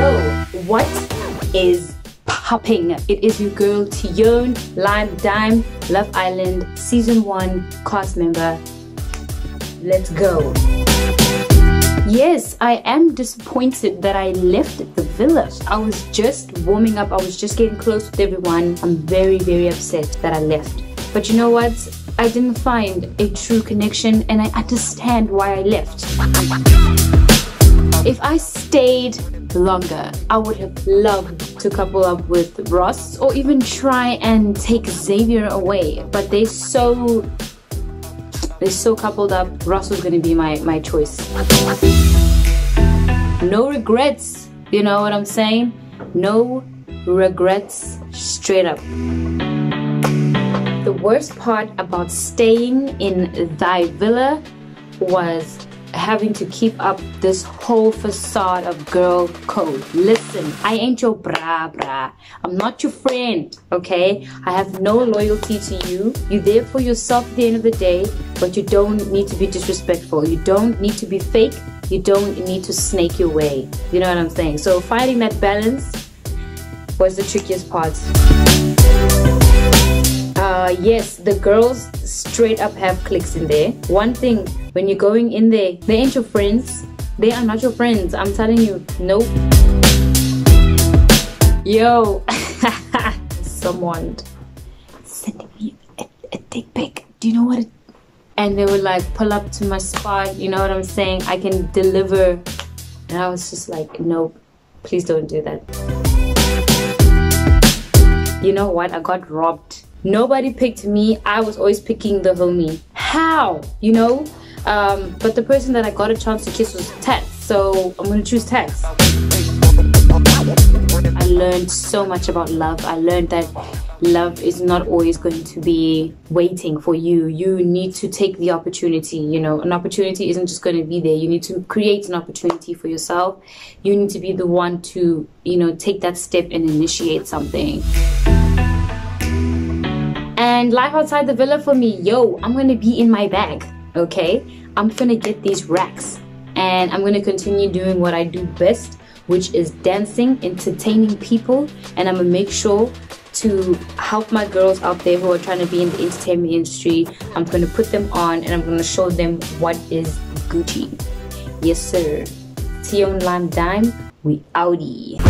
What is popping? It is your girl Tionè, Lime Dime, Love Island, Season 1 cast member. Let's go. Yes, I am disappointed that I left the villa. I was just warming up, I was just getting close with everyone. I'm very, very upset that I left. But you know what? I didn't find a true connection and I understand why I left. If I stayed longer, I would have loved to couple up with Ross or even try and take Xavier away. But they're so they're so coupled up. Ross was gonna be my, my choice. No regrets, you know what I'm saying? No regrets, straight up. The worst part about staying in thy villa was having to keep up this whole facade of girl code. Listen, I ain't your bra bra. I'm not your friend, okay? I have no loyalty to you. You're there for yourself at the end of the day, but you don't need to be disrespectful. You don't need to be fake. You don't need to snake your way. You know what I'm saying? So finding that balance was the trickiest part. Uh, yes, the girls straight up have cliques in there. One thing, when you're going in there, they ain't your friends. They are not your friends. I'm telling you, nope. Yo, someone sending me a, a dick pic. Do you know what it and they would like pull up to my spot you know what i'm saying? I can deliver. And i was just like nope please don't do that. You know what? I got robbed. Nobody picked me. I was always picking the homie. How? You know um, but the person that i got a chance to kiss was tex so i'm gonna choose tex i learned so much about love i learned that love is not always going to be waiting for you. You need to take the opportunity. You know, an opportunity isn't just going to be there. You need to create an opportunity for yourself. You need to be the one to, you know, take that step and initiate something. And life outside the villa for me, yo, I'm going to be in my bag, okay? I'm to get these racks and I'm to continue doing what I do best, which is dancing, entertaining people, and I'm to make sure to help my girls out there who are trying to be in the entertainment industry. I'm to put them on and I'm to show them what is Gucci. Yes, sir. Tionè Lime Dime, we outie.